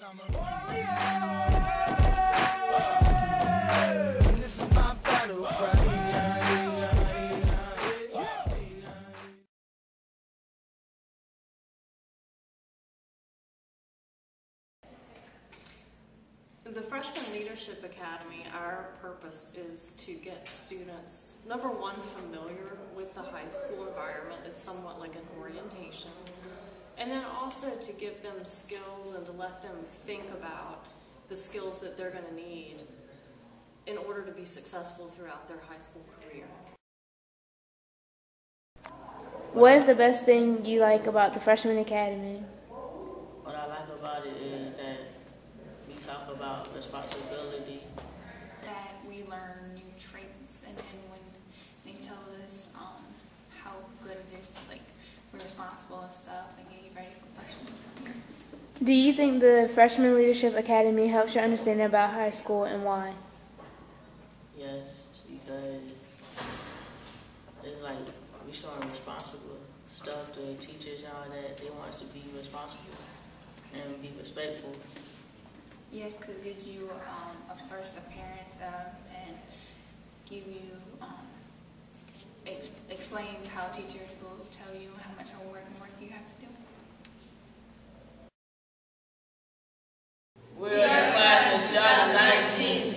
Cry. The Freshman Leadership Academy, our purpose is to get students, number one, familiar with the high school environment. It's somewhat like an orientation. And then also to give them skills and to let them think about the skills that they're going to need in order to be successful throughout their high school career. What is the best thing you like about the Freshman Academy? What I like about it is that we talk about responsibility. that we learn new traits and then when they tell us um, how good it is to like be responsible and stuff and get you ready for freshmen. Do you think the Freshman Leadership Academy helps you understand about high school and why? Yes, because it's like we showing responsible stuff to teachers and all that. They want us to be responsible and be respectful. Yes, because it gives you um, a first appearance of and give you um, ex explains how teachers will tell you how much homework and work you have to do. We're in class in 2019.